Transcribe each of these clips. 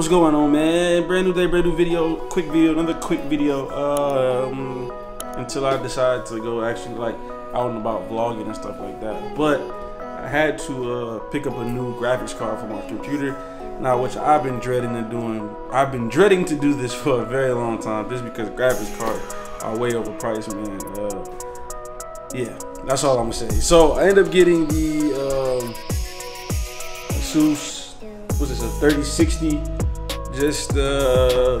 What's going on, man? Brand new day, brand new video. Quick video, another quick video. Um, until I decide to go actually like out and about vlogging and stuff like that. But I had to uh, pick up a new graphics card for my computer. Now, which I've been dreading to doing. I've been dreading to do this for a very long time, just because graphics cards are way overpriced, man. Uh, yeah, that's all I'm gonna say. So I end up getting the um, Asus. What's this? A 3060 just uh,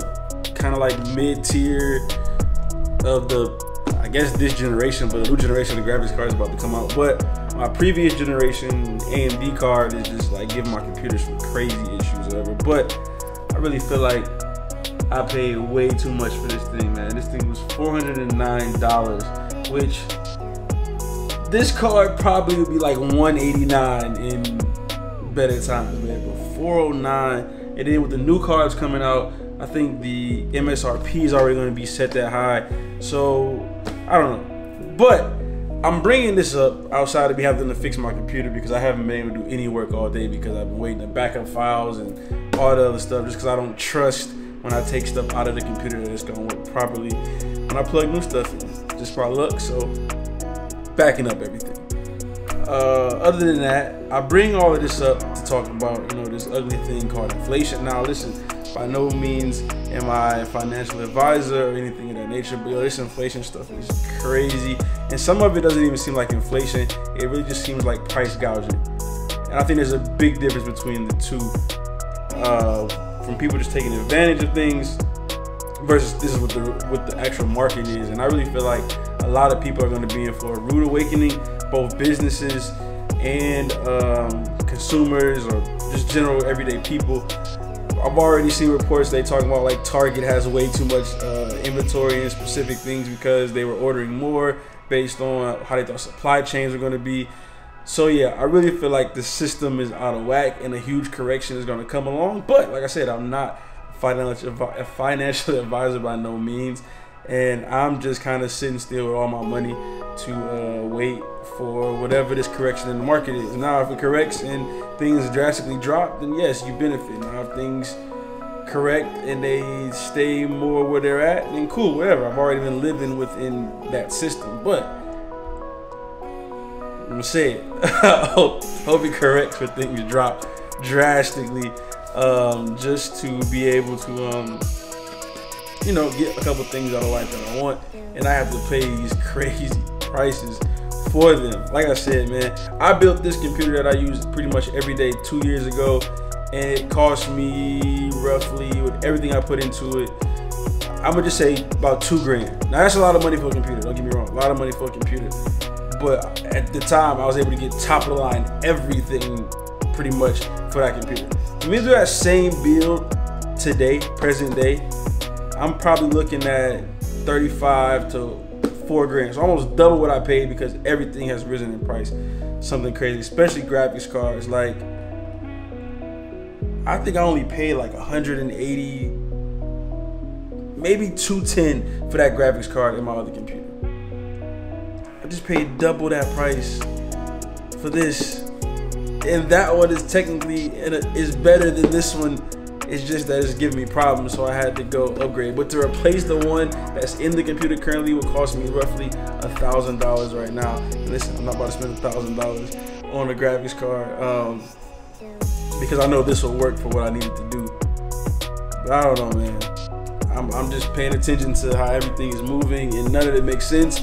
kind of like mid tier of the, I guess this generation, but a new generation of graphics cards about to come out. But my previous generation AMD card is just like giving my computer some crazy issues, whatever. But I really feel like I paid way too much for this thing, man. This thing was $409, which this card probably would be like 189 in better times, man. But 409 and then with the new cards coming out, I think the MSRP is already going to be set that high. So I don't know, but I'm bringing this up outside of me having to fix my computer because I haven't been able to do any work all day because I've been waiting to backup files and all the other stuff just because I don't trust when I take stuff out of the computer that it's going to work properly when I plug new stuff in. Just by luck, so backing up everything. Uh, other than that, I bring all of this up talk about, you know, this ugly thing called inflation. Now, listen, by no means am I a financial advisor or anything of that nature, but yo, this inflation stuff is crazy. And some of it doesn't even seem like inflation. It really just seems like price gouging. And I think there's a big difference between the two. Uh, from people just taking advantage of things versus this is what the what the actual market is. And I really feel like a lot of people are going to be in for a rude awakening both businesses and um, consumers or just general everyday people. I've already seen reports they talking about like Target has way too much uh, inventory and specific things because they were ordering more based on how they thought supply chains were going to be. So yeah, I really feel like the system is out of whack and a huge correction is going to come along. But like I said, I'm not financial a financial advisor by no means and I'm just kind of sitting still with all my money to uh, wait for whatever this correction in the market is. Now, if it corrects and things drastically drop, then yes, you benefit. Now, if things correct and they stay more where they're at, then cool, whatever. I've already been living within that system, but I'm gonna say it. hope, hope it corrects when things drop drastically, um, just to be able to. Um, you know, get a couple things out of life that I want, and I have to pay these crazy prices for them. Like I said, man, I built this computer that I use pretty much every day two years ago, and it cost me roughly with everything I put into it. I'm gonna just say about two grand. Now that's a lot of money for a computer. Don't get me wrong, a lot of money for a computer. But at the time, I was able to get top of the line everything pretty much for that computer. If we do that same build today, present day, I'm probably looking at 35 to four grand. So almost double what I paid because everything has risen in price. Something crazy, especially graphics cards. Like, I think I only paid like 180, maybe 210 for that graphics card in my other computer. I just paid double that price for this. And that one is technically, is better than this one it's just that it's giving me problems, so I had to go upgrade. But to replace the one that's in the computer currently would cost me roughly a thousand dollars right now. Listen, I'm not about to spend a thousand dollars on a graphics card um, because I know this will work for what I needed to do. But I don't know, man. I'm, I'm just paying attention to how everything is moving, and none of it makes sense.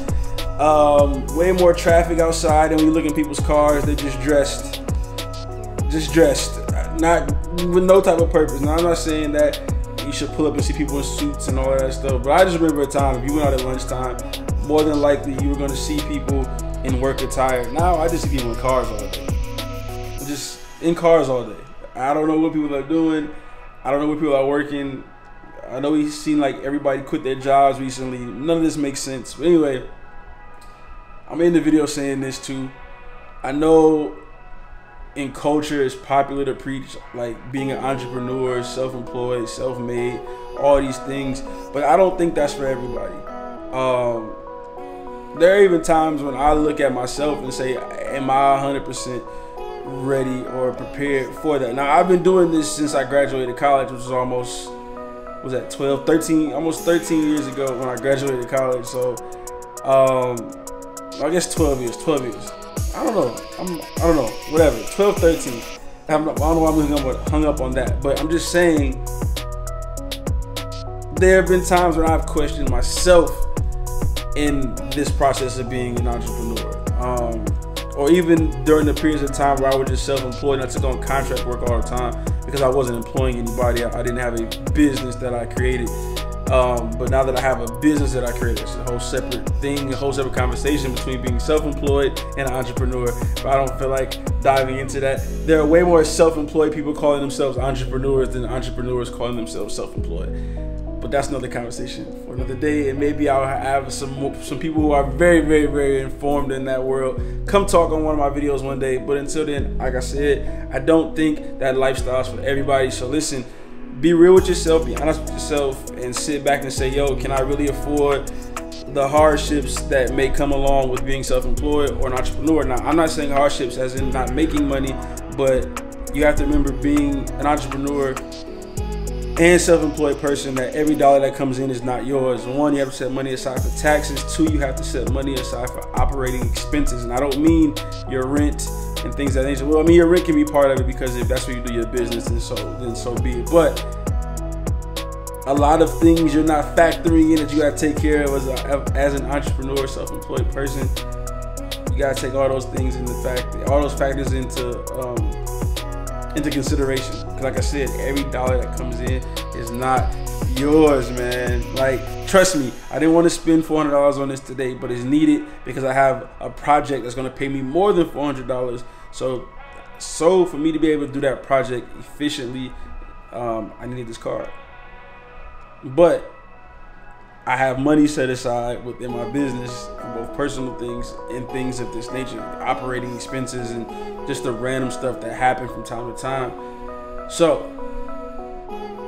Um, way more traffic outside, and we look at people's cars. They're just dressed, just dressed not with no type of purpose. Now I'm not saying that you should pull up and see people in suits and all that stuff, but I just remember a time if you went out at lunchtime, more than likely you were going to see people in work attire. Now I just see people in cars all day, just in cars all day. I don't know what people are doing. I don't know what people are working. I know we've seen like everybody quit their jobs recently. None of this makes sense. But anyway, I'm in the video saying this too. I know in culture it's popular to preach like being an entrepreneur, self-employed, self-made, all these things, but I don't think that's for everybody. Um, there are even times when I look at myself and say, "Am I 100% ready or prepared for that. Now I've been doing this since I graduated college, which was almost was that 12, 13, almost 13 years ago when I graduated college. So um I guess 12 years, 12 years. I don't know. I'm I don't know. Whatever. 12, 13. I'm, I don't know why I'm hung up, hung up on that, but I'm just saying there have been times when I've questioned myself in this process of being an entrepreneur. Um, or even during the periods of time where I was just self-employed and I took on contract work all the time because I wasn't employing anybody. I, I didn't have a business that I created. Um, but now that I have a business that I created, it's a whole separate thing, a whole separate conversation between being self-employed and an entrepreneur. But I don't feel like diving into that. There are way more self-employed people calling themselves entrepreneurs than entrepreneurs calling themselves self-employed but that's another conversation for another day. And maybe I'll have some some people who are very, very, very informed in that world come talk on one of my videos one day. But until then, like I said, I don't think that lifestyle is for everybody. So listen, be real with yourself, be honest with yourself, and sit back and say, yo, can I really afford the hardships that may come along with being self-employed or an entrepreneur? Now, I'm not saying hardships as in not making money, but you have to remember being an entrepreneur and self-employed person that every dollar that comes in is not yours. One, you have to set money aside for taxes. Two, you have to set money aside for operating expenses. And I don't mean your rent and things that nature. Well, I mean your rent can be part of it because if that's where you do your business, then so then so be it. But a lot of things you're not factoring in that you got to take care of as, a, as an entrepreneur, self-employed person. You got to take all those things into fact, all those factors into um, into consideration. Like I said, every dollar that comes in is not yours, man. Like, trust me, I didn't want to spend $400 on this today, but it's needed because I have a project that's going to pay me more than $400. So, so for me to be able to do that project efficiently, um, I need this card. But I have money set aside within my business both personal things and things of this nature, operating expenses and just the random stuff that happen from time to time. So,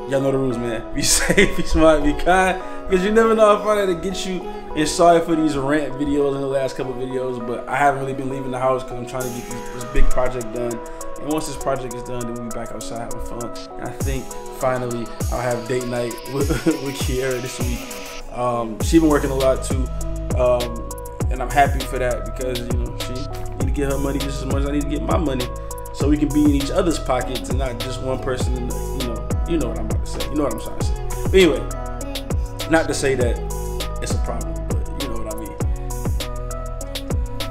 y'all know the rules, man. Be safe, be smart, be kind, because you never know how far that'll get you. And sorry for these rant videos in the last couple videos, but I haven't really been leaving the house because I'm trying to get this, this big project done. And once this project is done, then we'll be back outside having fun. And I think finally I'll have date night with, with Kiera this week. Um, she been working a lot too, um, and I'm happy for that because you know she need to get her money just as much as I need to get my money, so we can be in each other's pockets and not just one person. In the, you know, you know what I'm about to say. You know what I'm trying to say. But anyway, not to say that it's a problem, but you know what I mean.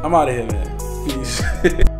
I'm out of here, man. Peace.